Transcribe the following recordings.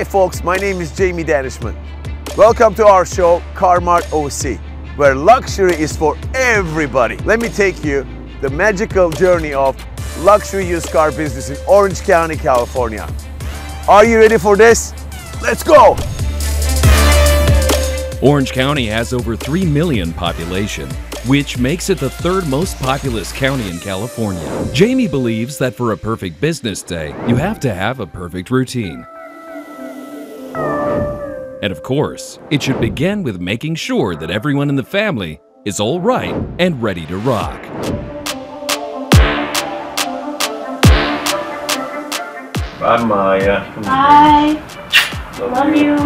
Hi folks, my name is Jamie Danishment. Welcome to our show, CarMart OC, where luxury is for everybody. Let me take you the magical journey of luxury used car business in Orange County, California. Are you ready for this? Let's go! Orange County has over 3 million population, which makes it the third most populous county in California. Jamie believes that for a perfect business day, you have to have a perfect routine. And of course, it should begin with making sure that everyone in the family is all right and ready to rock. Bye, Maya. Bye. Love you.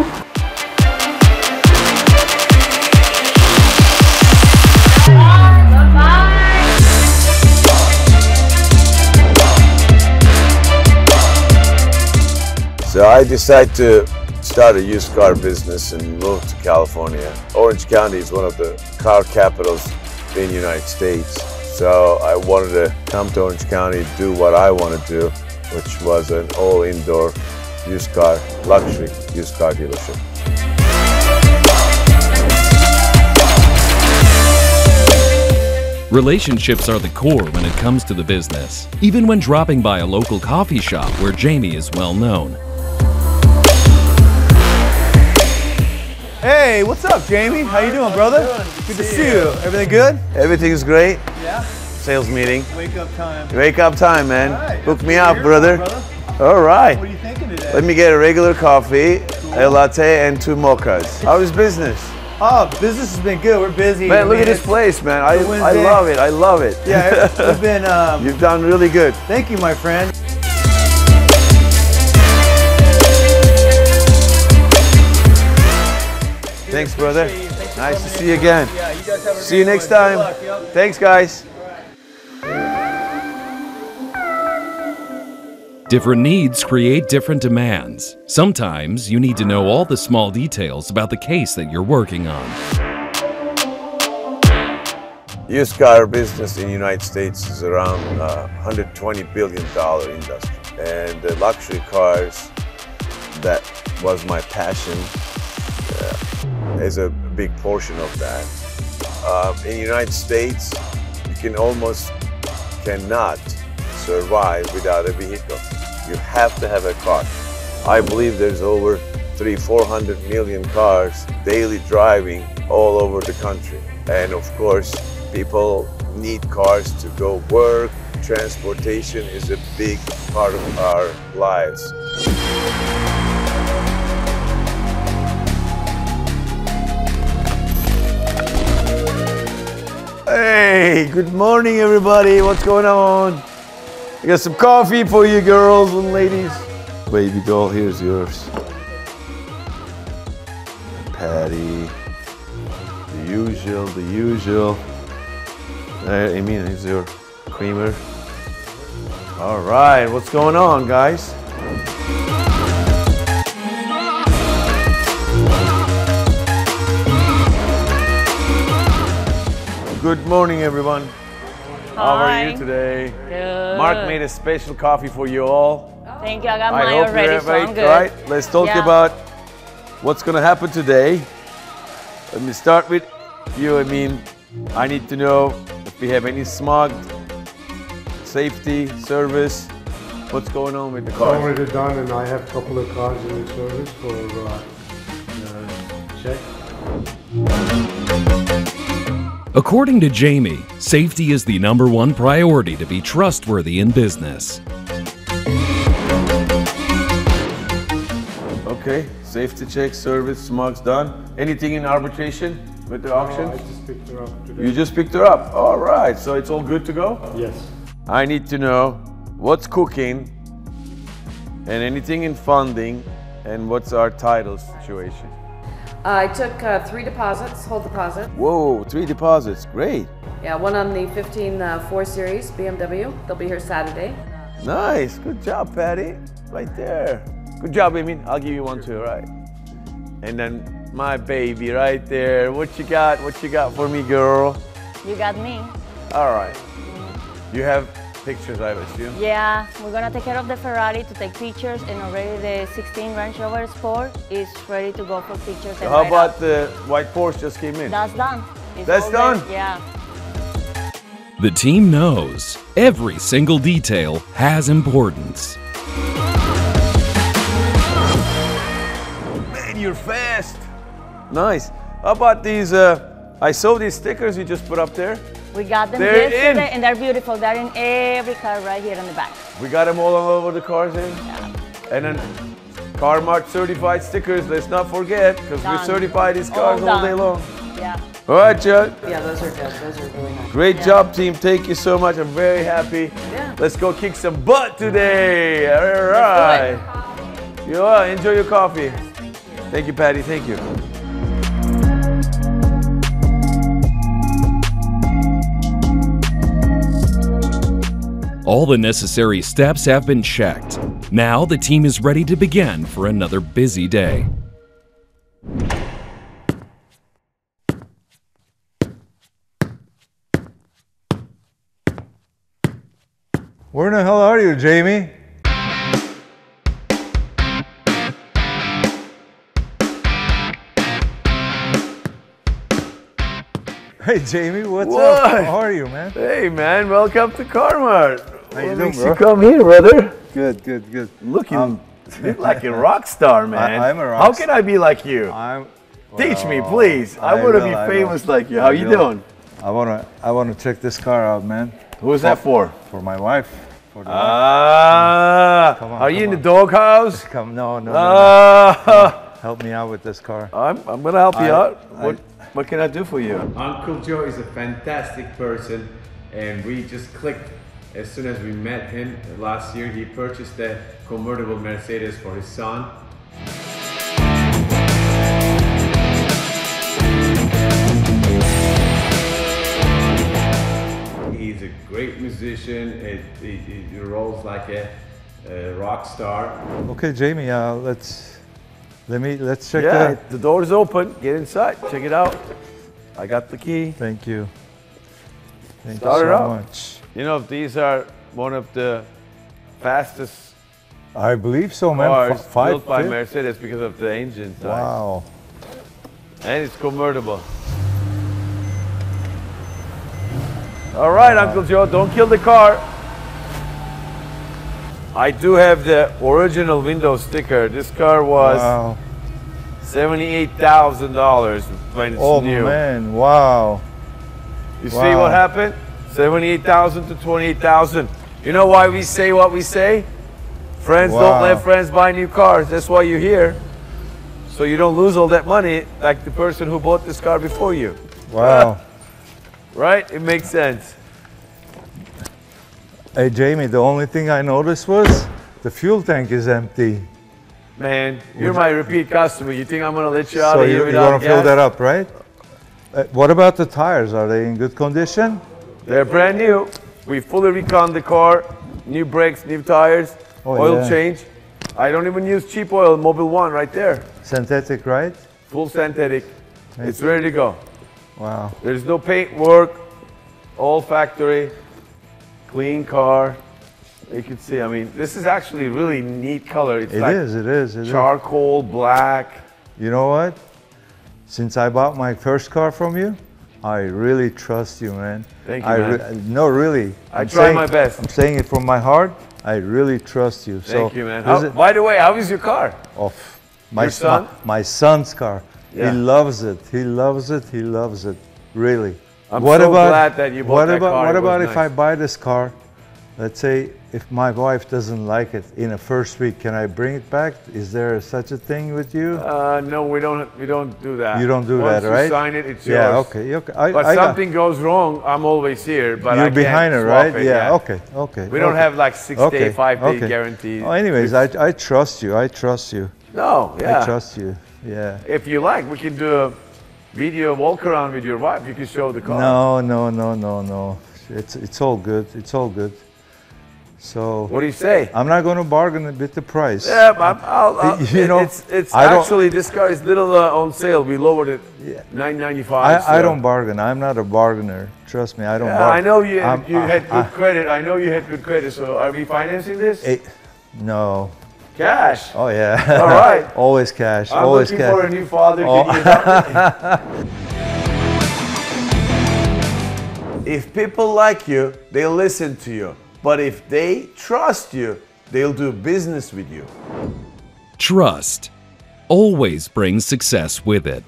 So I decided to start a used car business and move to California. Orange County is one of the car capitals in the United States. So I wanted to come to Orange County, do what I want to do, which was an all indoor used car, luxury used car dealership. Relationships are the core when it comes to the business, even when dropping by a local coffee shop where Jamie is well known. Hey, what's up, Jamie? How you doing, brother? Good to see you. Everything good? Everything's great. Yeah. Sales meeting. Wake up time. Wake up time, man. Right, Book me up, brother. All right. What are you thinking today? Let me get a regular coffee, a latte, and two mochas. How is business? Oh, business has been good. We're busy. Man, look at this place, man. I, I love it. I love it. Yeah, we've been. Um, You've done really good. thank you, my friend. Thanks, brother. Thanks Nice to see you again. Yeah, you guys have a See you next one. time. Luck. Yep. Thanks, guys. Different needs create different demands. Sometimes you need to know all the small details about the case that you're working on. Used car business in the United States is around uh, 120 billion dollar industry, and the luxury cars, that was my passion, is a big portion of that. Um, in the United States, you can almost cannot survive without a vehicle. You have to have a car. I believe there's over three, 400 million cars daily driving all over the country. And of course, people need cars to go work. Transportation is a big part of our lives. Hey, good morning, everybody. What's going on? I got some coffee for you, girls and ladies. Baby doll, here's yours. Patty. The usual, the usual. Uh, there, Amy, here's your creamer. All right, what's going on, guys? Good morning, everyone. How are you today? Good. Mark made a special coffee for you all. Thank you. I got I mine hope already, you're so I'm right, good. right? Let's talk Yeah. about what's gonna happen today. Let me start with you. I mean, I need to know if we have any smog, safety, service. What's going on with the It's already done, and I have a couple of cars in the service for uh, uh, check. According to Jamie, safety is the number one priority to be trustworthy in business. Okay, safety check, service, smog's done. Anything in arbitration with the auction? Oh, I just picked her up today. You just picked her up. All right, so it's all good to go? Yes. I need to know what's cooking and anything in funding and what's our title situation. I took uh, three deposits, hold deposit. Whoa, three deposits, great. Yeah, one on the 15 uh, 4 Series BMW. They'll be here Saturday. Nice, good job, Patty. Right there. Good job, Amy. I'll give you one too, right? And then my baby right there. What you got? What you got for me, girl? You got me. All right. You have pictures, I assume. Yeah, we're gonna take care of the Ferrari to take pictures, and already the 16 Range Rover Sport is ready to go for pictures. and How write about up. the white Porsche just came in? That's done. It's That's all there. done? Yeah. The team knows every single detail has importance. Man, you're fast. Nice. How about these? Uh, I saw these stickers you just put up there. We got them They're yesterday, in. and they're beautiful. They're in every car right here in the back. We got them all over the cars in. And then Car CarMart certified stickers. Let's not forget, because we Done. certify these cars all, All day done. long. Yeah. All right, Judd. Yeah, those are good. Those are really nice. Great job, team. Thank you so much. I'm very happy. Yeah. Let's go kick some butt today. All right. You are. Enjoy your coffee. Thank you, Patty. Thank you. All the necessary steps have been checked. Now the team is ready to begin for another busy day. Where in the hell are you, Jamie? Hey, Jamie, what's What? up? How are you, man? Hey, man. Welcome to CarMart. How you What doing, makes bro? you come here, brother? Good, good, good. Looking Um, look like a rock star, man. I'm a rock How star. can I be like you? I'm. Teach me, please. I, I want to be I famous will. like you. I How you will. doing? I wanna, I wanna check this car out, man. Who's that for? For my wife. For the wife. Ah, Come on, are you in on. the doghouse? Come, no, no, no, no. Ah, Help me out with this car. I'm, I'm gonna help you I- out. What, what can I do for you? Uncle Joe is a fantastic person, and we just clicked as soon as we met him last year. He purchased a convertible Mercedes for his son. He's a great musician. It, it, it rolls like a, a rock star. Okay, Jamie, uh, let's let me let's check Yeah, that. the door is open. Get inside. Check it out. I got the key. Thank you. Thank Start you it so up. much. You know, these are one of the fastest I believe so, man. cars five built by Mercedes because of the engine size. Wow. And it's convertible. All right, Uncle Joe, don't kill the car. I do have the original window sticker. This car was Wow. $78,000 when it's Oh new. man, wow. You see what happened? 78,000 to 28,000. You know why we say what we say? Friends don't let friends buy new cars. That's why you're here. So you don't lose all that money like the person who bought this car before you. Wow. Right? It makes sense. hey Jamie, the only thing I noticed was the fuel tank is empty. Man, you're my repeat customer. You think I'm gonna let you out So of here you without want to fill that up, right? Uh, what about the tires? Are they in good condition? They're brand new. We fully recon the car. New brakes, new tires, Oh, oil yeah. change. I don't even use cheap oil, Mobil One right there. Synthetic, right? Full synthetic. It's ready to go. Wow. There's no paint work, all factory, clean car. You can see, I mean, this is actually really neat color. It's It like is. It is. It is. charcoal, black. You know what? Since I bought my first car from you, I really trust you, man. Thank you, I man. no, really. I I'm try saying- my best. I'm saying it from my heart. I really trust you. Thank so you, man. How- by the way, how is your car? of my Your son? My, my son's car. Yeah. He loves it. He loves it. He loves it. Really. I'm so glad that you bought what that about, car. What about if I buy this car? Let's say if my wife doesn't like it in the first week, can I bring it back? Is there such a thing with you? Uh, no, we don't. We don't do that. you don't do Once that, right? you sign it, it's yeah. yours. Okay. Okay. I, But I got- something goes wrong, I'm always here. But you're behind her, right? it, yeah, Okay. Okay. We don't okay. have like six day, five day guarantees. Oh, anyways, I, I trust you. I trust you. no, yeah. I trust you. Yeah. If you like, we can do a video walk around with your wife. You can show the car. No, no, no, no, no. It's it's all good. It's all good. So What do you say? I'm not going to bargain with the price. Yeah, I'm, I'll, I'll, You know, it's it's actually this car is little uh, on sale. We lowered it, nine ninety five. I, I don't bargain. I'm not a bargainer. Trust me, I don't Yeah, bargain. I know you I'm- you I- had good I- credit. I know you had good credit. So are we financing this? eh, no. Cash. Oh yeah. All right. always cash. I'm always looking cash. for a new father. Oh. Can you adopt me? if people like you, they'll listen to you. But if they trust you, they'll do business with you. Trust always brings success with it.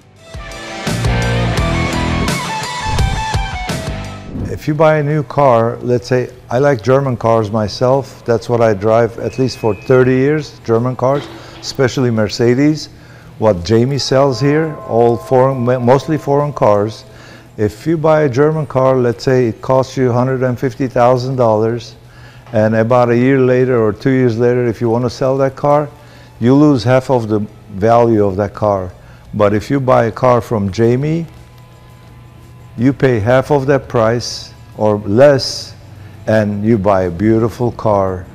If you buy a new car, let's say I like German cars myself. That's what I drive at least for 30 years, German cars, especially Mercedes. What Jamie sells here, all foreign, mostly foreign cars. If you buy a German car, let's say it costs you $150,000, and about a year later or two years later, if you want to sell that car, you lose half of the value of that car. But if you buy a car from Jamie, you pay half of that price or less and you buy a beautiful car.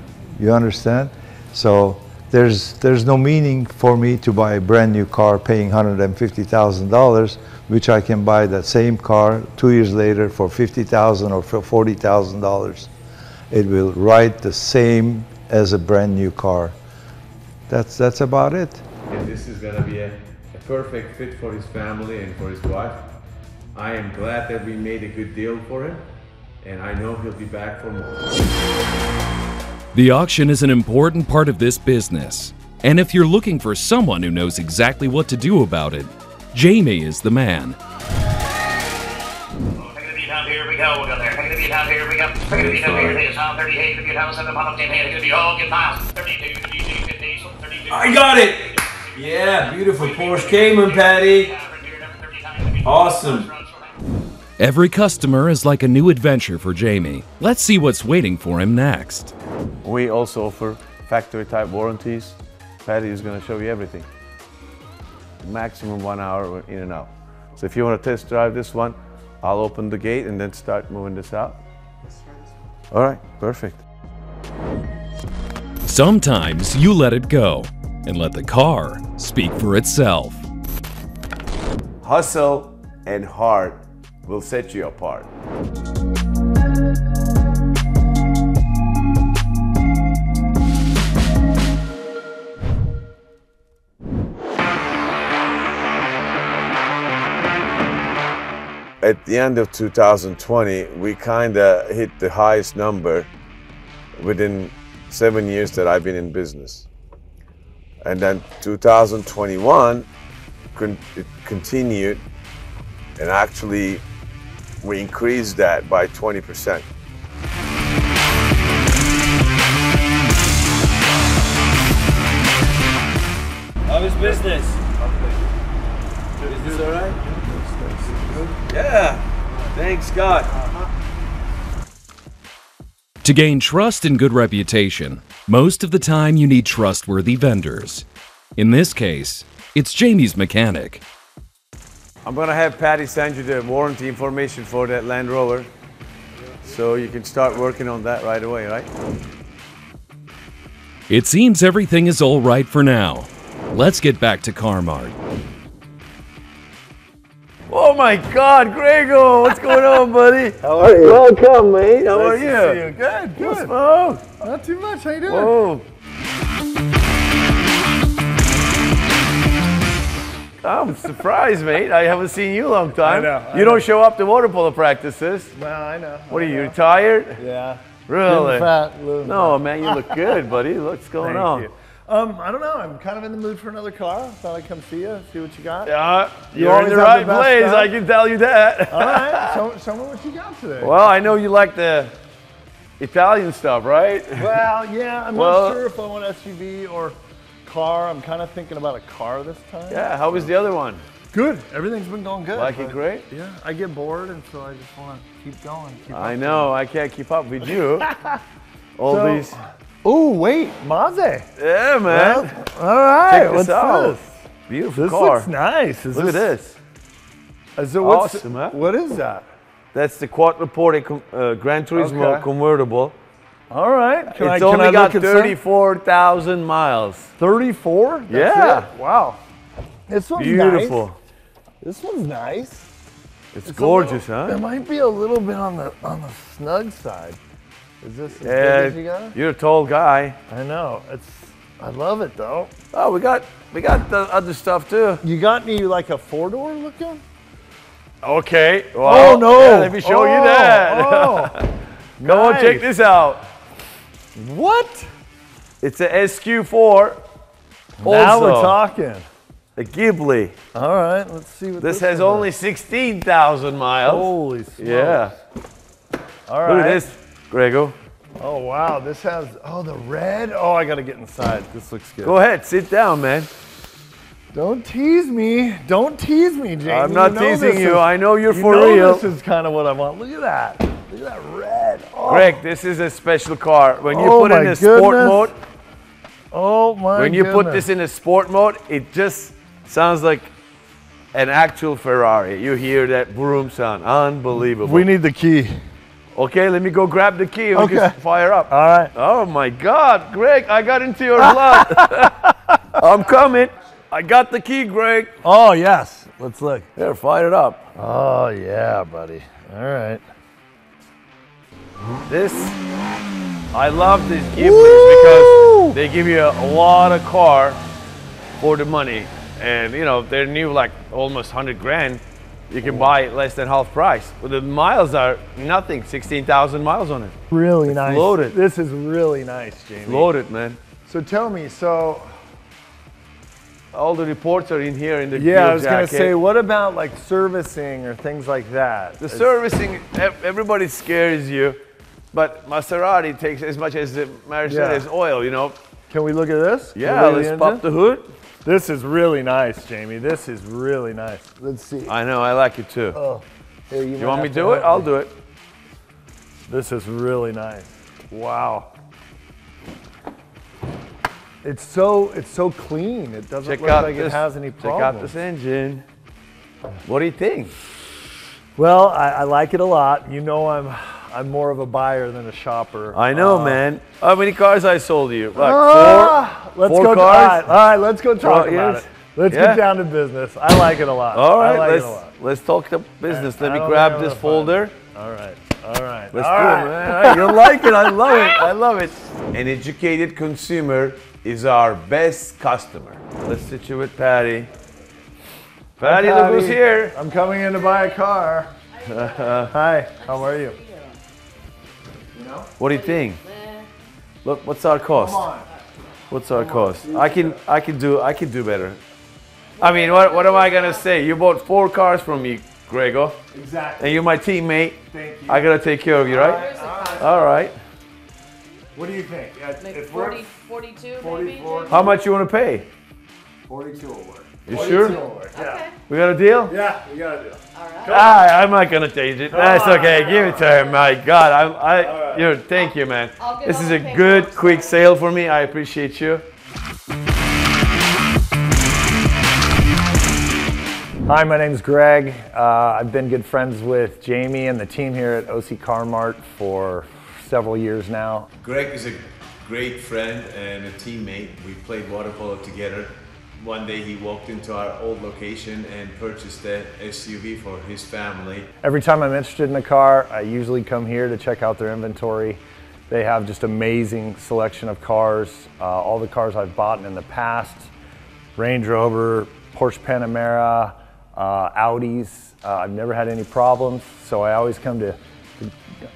You understand? So there's there's no meaning for me to buy a brand new car paying $150,000 which I can buy that same car 2 years later for 50,000 or for $40,000 it will ride the same as a brand new car that's that's about it And this is gonna be a, a perfect fit for his family and for his wife. I am glad that we made a good deal for him, and I know he'll be back for more. The auction is an important part of this business. And if you're looking for someone who knows exactly what to do about it, Jamie is the man. Take the beat out, here we go, we'll go there. Take the beat out, here we go. Take the beat out, here it is. Now 38, the beat out, 7 upon up 10, take the beat, oh, get past. 32, 32, 50, 32. I got it! Yeah, beautiful Porsche Cayman, Patty. Awesome. Every customer is like a new adventure for Jamie. Let's see what's waiting for him next. We also offer factory type warranties. Patty is going to show you everything. Maximum one hour in and out. So if you want to test drive this one, I'll open the gate and then start moving this out. All right, perfect. Sometimes you let it go and let the car speak for itself. Hustle and heart will set you apart. At the end of 2020, we kind of hit the highest number within seven years that I've been in business. And then 2021, con- it continued, and actually, we increased that by 20%. How is business? Is this all right? Yeah. Thanks, God. To gain trust and good reputation, most of the time you need trustworthy vendors. In this case, it's Jamie's mechanic. I'm gonna have Patty send you the warranty information for that Land Rover, so you can start working on that right away, right? It seems everything is all right for now. Let's get back to Carmart. Oh my God, Grego, what's going on, buddy? How are you? Welcome, mate. How are you? to see you. Good, What's good. wrong? Not too much. How you doing? Whoa. I'm surprised, mate. I haven't seen you a long time. I know, I you don't know. show up to water polo practices. Well, I know. What are I you, tired? Yeah. Really? Fat, little No, man, you look good, buddy. What's going Thank on? you. Um, I don't know. I'm kind of in the mood for another car. Thought I'd come see you, see what you got. Yeah, You you're in the right the place. stuff. I can tell you that. All right. Show, show me what you got today. Well, I know you like the Italian stuff, right? Well, yeah. I'm Well- not sure if I want SUV or car. I'm kind of thinking about a car this time. Yeah. How was the other one? Good. Everything's been going good. Like it great? Yeah. I get bored, and so I just want to keep going. Keep I know. I can't keep up with you. All So- these. Oh wait, Maze. Yeah, man. All right. Check this what's out. this? Beautiful This car. looks nice. Is Look at this. Is it what's, Awesome, huh? What is that? That's the Quattro Porte com- uh, Gran Turismo Okay. convertible. All right. Can it's can only I got look at 34,000 miles. 34? Yeah. Wow. This one's Beautiful. nice. This one's nice. It's, a gorgeous, little- huh? It might be a little bit on the on the snug side. Is this as Yeah, big as you got? you're a tall guy. I know. It's. I love it though. Oh, we got we got the other stuff too. You got me like a four door looking? Okay. oh no! yeah, let me show you Oh, that. oh. Come on, check this out. What? It's a SQ4. Now we're talking. A Ghibli. All right, let's see what This this, has only 16,000 miles. Holy smokes. Yeah. All right. Look at this, Grego. Oh wow, this has oh the red. Oh, I gotta get inside. This looks good. Go ahead, sit down, man. Don't tease me. Don't tease me, James. I'm not You know teasing you. is- I know you're you for know real. This is kind of what I want. Look at that. Look at that red. Oh, Greg, this is a special car. When you Oh put it in a sport goodness. mode, oh my when you put this in a sport mode, it just sounds like an actual Ferrari. You hear that broom sound. Unbelievable. We need the key. Okay, let me go grab the key and we Okay. can fire up. All right. Oh my God, Greg, I got into your blood. I'm coming. I got the key, Greg. Oh yes. Let's look. There, fire it up. Oh yeah, buddy. All right. This, I love these Ghiblis because they give you a lot of car for the money. And you know, they're new like almost 100 grand. You can buy it less than half price. But the miles are nothing, 16,000 miles on it. Really It's nice. loaded. This is really nice, Jamie. Loaded, man. So tell me, so All the reports are in here in the yeah, fuel I was gonna say, what about like servicing or things like that? The It's- servicing, everybody scares you, but Maserati takes as much as the Mercedes oil, you know. Can we look at this? Yeah, let's pop the hood. This is really nice, Jamie. This is really nice. Let's see. I know, I like it too. Oh, here, you might want me to do it? help I'll do it. This is really nice. Wow. It's so it's so clean. It doesn't Check look like this. it has any problems. check problems. out this engine. What do you think? Well, I, I like it a lot. You know, I'm I'm more of a buyer than a shopper. I know, Uh, man. How many cars I sold you? Like ah, four? let's four go. cars? All right, all right, let's go talk Four about years? it. Let's Yeah. get down to business. I like it a lot. All right, I like let's it a lot. let's talk the business. Let I me grab this folder. All right, all right. Let's all do right. it, man. Right, you like it. I love it. I love it. An educated consumer is our best customer. Let's sit you with Patty. Patty, look who's here. I'm coming in to buy a car. Hi, how are you? What do you think? Look, what's our cost? What's our cost? I can, I can do, I can do better. I mean, what, what am I gonna say? You bought four cars from me, Gregor. Exactly. and you're my teammate. Thank you. I gotta take care of you, right? All right. What do you think? Yeah, Maybe if we're 40, 42 maybe? 44, How much you wanna pay? 42 will work. You 42 sure? will work, Yeah. We got a deal? Yeah, we got a deal. All right. Ah, I'm not gonna change it. That's on, okay. Give it to him. My God, I'm, I, right. you know, thank you, man. I'll get This is a good, signed. quick sale for me. I appreciate you. Hi, my name's Greg. Uh, I've been good friends with Jamie and the team here at OC Car Mart for several years now. Greg is a great friend and a teammate. We played water polo together. One day he walked into our old location and purchased a SUV for his family. Every time I'm interested in a car, I usually come here to check out their inventory. They have just amazing selection of cars. Uh, all the cars I've bought in the past, Range Rover, Porsche Panamera, uh, Audis. Uh, I've never had any problems, so I always come to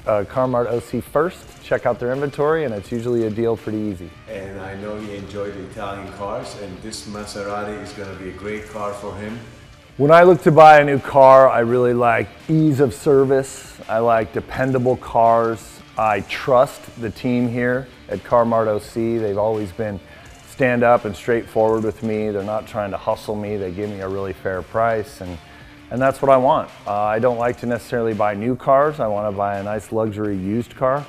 uh, Carmart OC first, check out their inventory, and it's usually a deal pretty easy. And I know he enjoyed the Italian cars and this Maserati is going to be a great car for him. When I look to buy a new car, I really like ease of service. I like dependable cars. I trust the team here at Carmart OC. They've always been stand up and straightforward with me. They're not trying to hustle me. They give me a really fair price and and that's what I want. Uh, I don't like to necessarily buy new cars. I want to buy a nice luxury used car.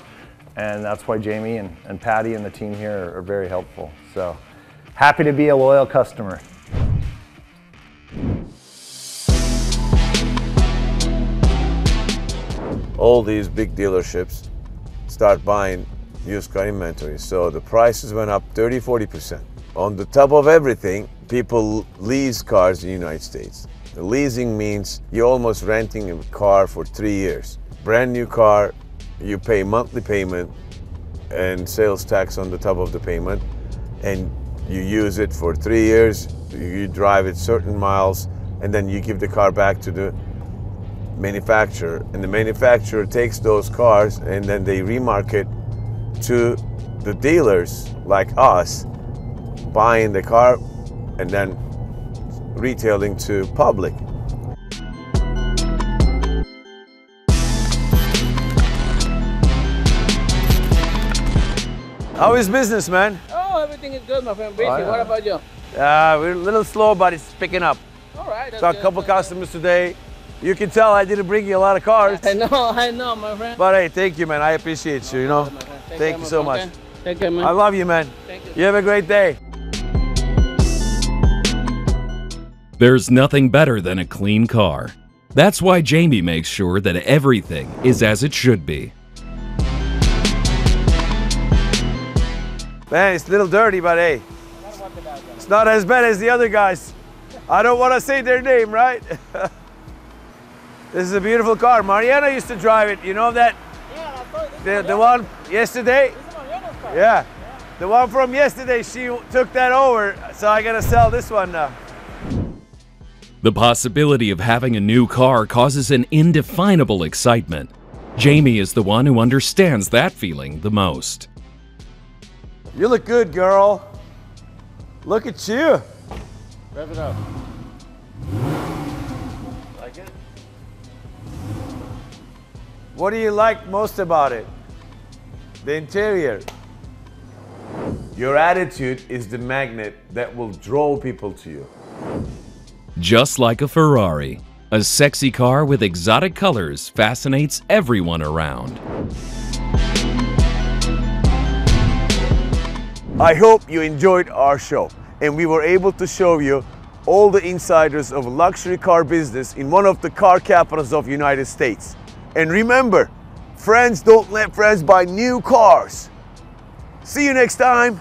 And that's why Jamie and, and Patty and the team here are, are very helpful. So happy to be a loyal customer. all these big dealerships start buying used car inventory. So the prices went up 30, 40%. On the top of everything, people lease cars in the United States. The leasing means you're almost renting a car for three years. Brand new car, you pay monthly payment and sales tax on the top of the payment, and you use it for three years. You drive it certain miles, and then you give the car back to the manufacturer, and the manufacturer takes those cars and then they remarket to the dealers like us, buying the car and then retailing to public. How is business, man? Oh, everything is good, my friend. Busy. Oh, yeah. What about you? Uh, we're a little slow, but it's picking up. All right. Saw a good. couple customers today. You can tell I didn't bring you a lot of cars. I know, I know, my friend. But hey, thank you, man. I appreciate you, you know. Thank you so much. Take care, man. I love you, man. Thank you. You have a great day. There's nothing better than a clean car. That's why Jamie makes sure that everything is as it should be. Man, it's a little dirty, but hey, it's not as bad as the other guys. I don't want to say their name, right? this is a beautiful car. Mariana used to drive it. You know that? Yeah, the, the one yesterday? Yeah. The one from yesterday, she took that over. So I got to sell this one now. The possibility of having a new car causes an indefinable excitement. Jamie is the one who understands that feeling the most. You look good, girl. Look at you. Rev it up. Like it? What do you like most about it? The interior. Your attitude is the magnet that will draw people to you. Just like a Ferrari, a sexy car with exotic colors fascinates everyone around. I hope you enjoyed our show and we were able to show you all the insiders of luxury car business in one of the car capitals of United States. And remember, friends don't let friends buy new cars. See you next time.